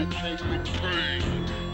I'll take.